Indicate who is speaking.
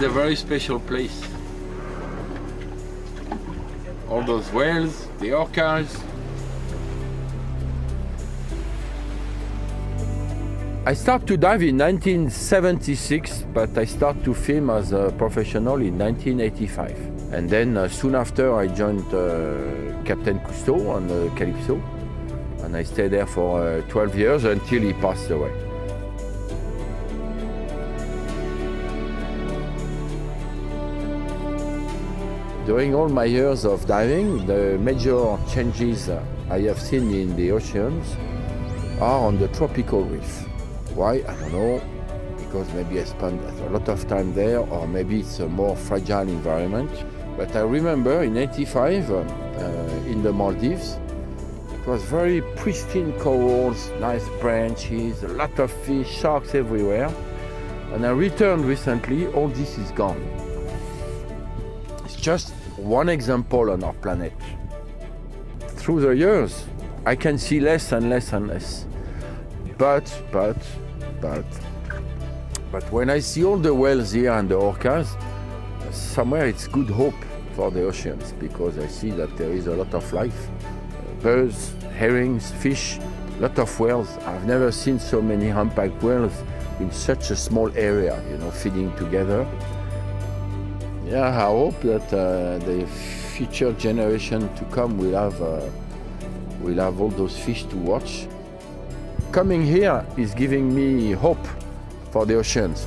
Speaker 1: a very special place. All those whales, the orcas. I started to dive in 1976, but I started to film as a professional in 1985. And then uh, soon after I joined uh, Captain Cousteau on the Calypso. And I stayed there for uh, 12 years until he passed away. During all my years of diving, the major changes I have seen in the oceans are on the tropical reef. Why? I don't know. Because maybe I spent a lot of time there, or maybe it's a more fragile environment. But I remember in 85 uh, in the Maldives, it was very pristine corals, nice branches, a lot of fish, sharks everywhere. And I returned recently, all this is gone. It's just one example on our planet. Through the years, I can see less and less and less. But, but, but, but when I see all the whales here and the orcas, somewhere it's good hope for the oceans because I see that there is a lot of life. Birds, herrings, fish, lot of whales. I've never seen so many humpback whales in such a small area, you know, feeding together. Yeah, I hope that uh, the future generation to come will have, uh, will have all those fish to watch. Coming here is giving me hope for the oceans.